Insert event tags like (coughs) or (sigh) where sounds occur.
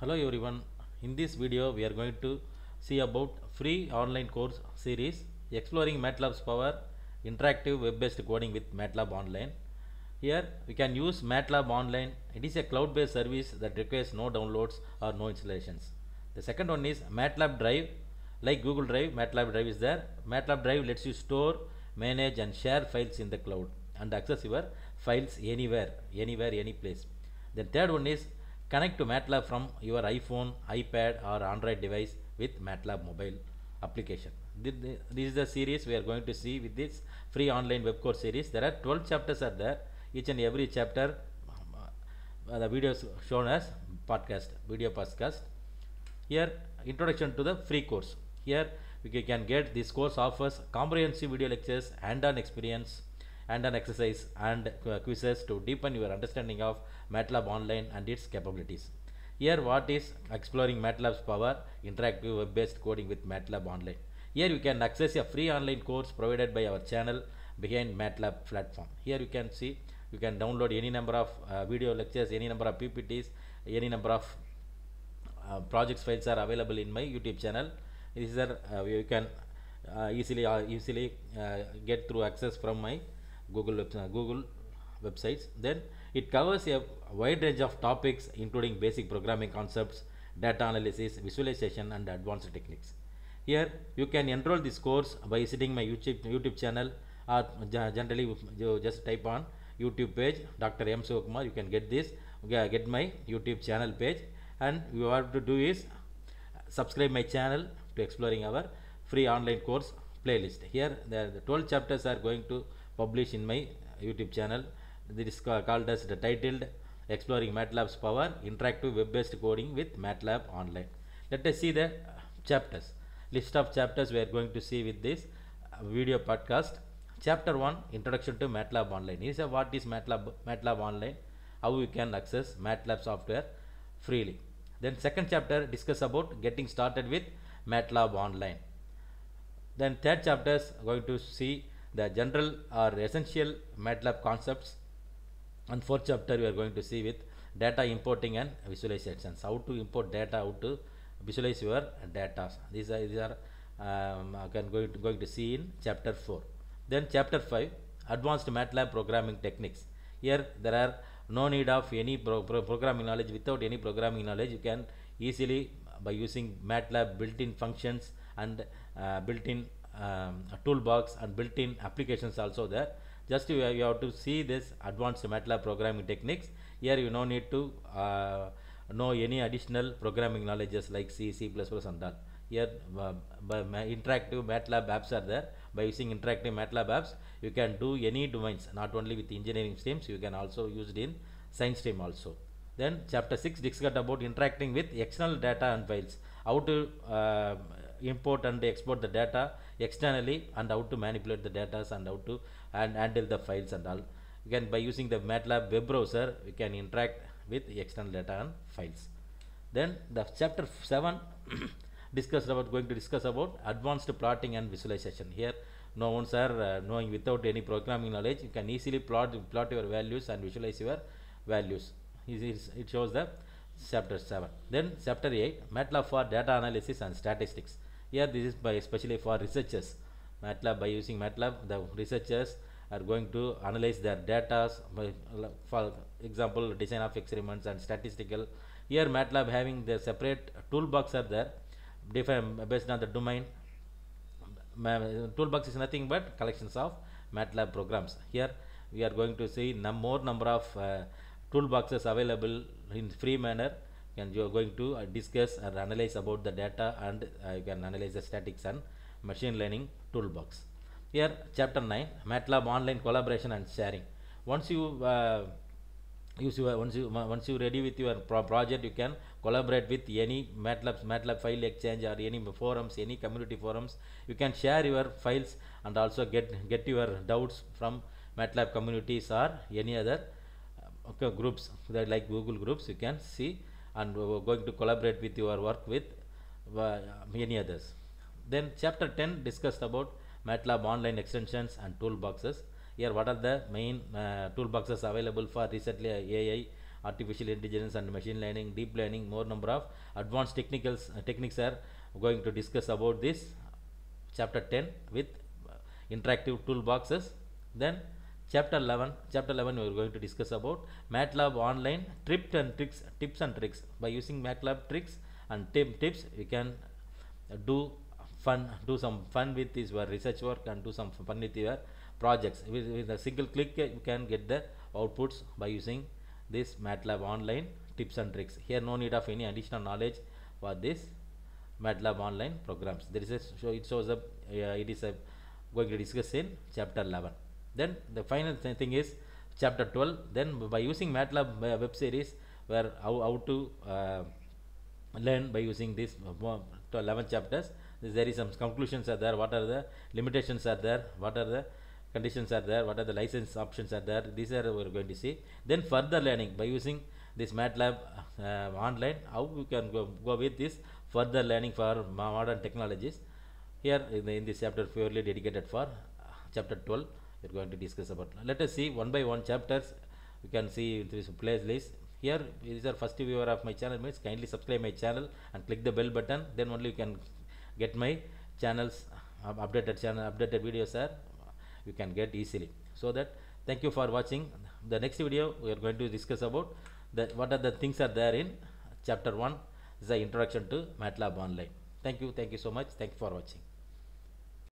Hello everyone. In this video we are going to see about free online course series exploring MATLAB's power interactive web-based coding with MATLAB online. Here we can use MATLAB online. It is a cloud-based service that requires no downloads or no installations. The second one is MATLAB Drive. Like Google Drive, MATLAB Drive is there. MATLAB Drive lets you store, manage and share files in the cloud and access your files anywhere, anywhere, any place. The third one is connect to MATLAB from your iPhone, iPad or Android device with MATLAB mobile application. This is the series we are going to see with this free online web course series. There are 12 chapters are there. Each and every chapter uh, the videos shown as podcast, video podcast. Here introduction to the free course. Here we can get this course offers comprehensive video lectures, hand-on experience, hand-on exercise and quizzes to deepen your understanding of MATLAB online and its capabilities. Here what is exploring MATLAB's power, interactive web-based coding with MATLAB online. Here you can access a free online course provided by our channel behind MATLAB platform. Here you can see you can download any number of uh, video lectures, any number of PPTs, any number of uh, projects files are available in my YouTube channel. These are uh, you can uh, easily uh, easily uh, get through access from my Google uh, Google websites. Then it covers a wide range of topics including basic programming concepts, data analysis, visualization, and advanced techniques. Here you can enroll this course by visiting my YouTube YouTube channel or generally you just type on YouTube page Dr. M Sivakumar. You can get this get my YouTube channel page and you have to do is subscribe my channel to exploring our free online course playlist. Here the 12 chapters are going to publish in my YouTube channel. This is called as the titled Exploring MATLAB's Power Interactive Web-Based Coding with MATLAB Online. Let us see the chapters. List of chapters we are going to see with this uh, video podcast. Chapter 1 Introduction to MATLAB Online. Is what is MATLAB MATLAB Online? How you can access MATLAB software freely. Then second chapter discuss about getting started with MATLAB Online. Then third chapter is going to see the general or essential MATLAB concepts. And fourth chapter we are going to see with data importing and visualizations. How to import data, how to visualize your data. These are these are um, can going to, going to see in chapter 4. Then chapter 5 advanced MATLAB programming techniques. Here there are no need of any pro pro programming knowledge without any programming knowledge you can easily by using MATLAB built-in functions and uh, built-in um, toolbox and built-in applications also there. Just you, you have to see this advanced MATLAB programming techniques. Here you no need to uh, know any additional programming knowledges like C, C++ and all here uh, interactive MATLAB apps are there. By using interactive MATLAB apps you can do any domains not only with engineering streams you can also use it in science stream also. Then chapter 6 discussed about interacting with external data and files. How to uh, import and export the data externally and how to manipulate the data and how to and handle the files and all. Can by using the MATLAB web browser you can interact with external data and files. Then the chapter 7 (coughs) discussed about going to discuss about advanced plotting and visualization. Here no ones are uh, knowing without any programming knowledge you can easily plot plot your values and visualize your values. It shows the chapter 7 then chapter 8 MATLAB for data analysis and statistics here this is by especially for researchers. MATLAB by using MATLAB the researchers are going to analyze their data for example design of experiments and statistical. Here MATLAB having the separate toolbox are there different based on the domain. Toolbox is nothing but collections of MATLAB programs. Here we are going to see num more number of uh, toolboxes available in free manner and you are going to uh, discuss and analyze about the data and uh, you can analyze the statics and machine learning toolbox. Here chapter 9 MATLAB online collaboration and sharing. Once you uh, use your once you once you ready with your pro project you can collaborate with any MATLAB MATLAB file exchange or any forums any community forums. You can share your files and also get get your doubts from MATLAB communities or any other okay, groups like Google groups. You can see and going to collaborate with your work with uh, many others. Then chapter 10 discussed about MATLAB online extensions and toolboxes. Here what are the main uh, toolboxes available for recently AI artificial intelligence and machine learning, deep learning, more number of advanced technicals uh, techniques are going to discuss about this. Chapter 10 with uh, interactive toolboxes. Then chapter 11, chapter 11 we are going to discuss about MATLAB online tips and tricks, tips and tricks. By using MATLAB tricks and tip, tips, you can do fun, do some fun with this your research work and do some fun with your projects. With, with a single click, you can get the outputs by using this MATLAB online tips and tricks. Here, no need of any additional knowledge for this MATLAB online programs. There is a show it shows up. Uh, it is a going to discuss in chapter 11. Then the final th- thing is chapter 12. Then by using MATLAB uh, web series, where how, how to uh, learn by using this uh, 11 chapters. There is some conclusions are there. What are the limitations are there? What are the conditions are there? What are the license options are there? These are we are going to see. Then further learning by using this MATLAB uh, online. How we can go, go with this further learning for modern technologies. Here in, the, in this chapter purely dedicated for uh, chapter 12 we are going to discuss about. Let us see one by one chapters. You can see in this playlist. Here is our first viewer of my channel means kindly subscribe my channel and click the bell button. Then only you can get my channels uh, updated channel updated videos are you can get easily. So that thank you for watching. The next video we are going to discuss about the what are the things are there in chapter 1 is the introduction to MATLAB online. Thank you, thank you so much. Thank you for watching.